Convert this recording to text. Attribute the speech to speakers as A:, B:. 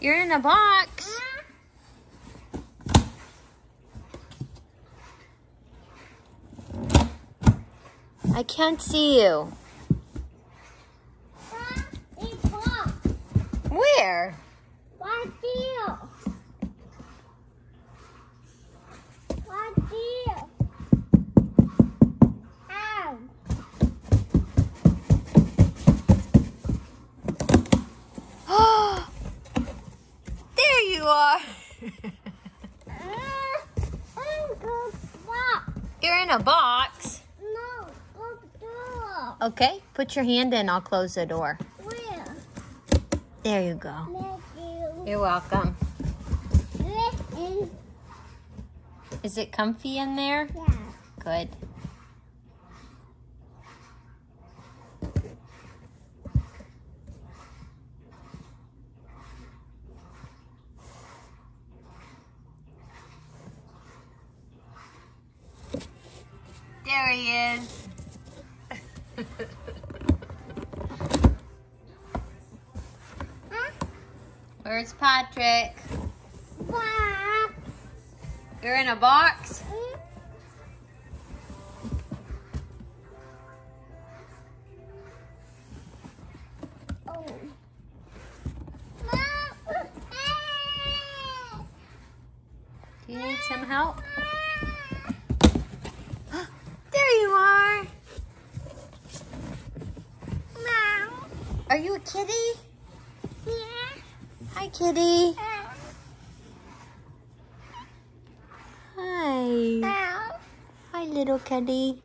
A: You're in a box. I can't see you. Where? there you are. You're in a box. Okay, put your hand in. I'll close the door. There you go. You're welcome. Is it comfy in there? Yeah. Good. There he is. Hmm? Where's Patrick? You're in a box? Hmm? Oh. Do you need some help? there you are. Are you a kitty? Hi, kitty. Hi. Hi, little kitty.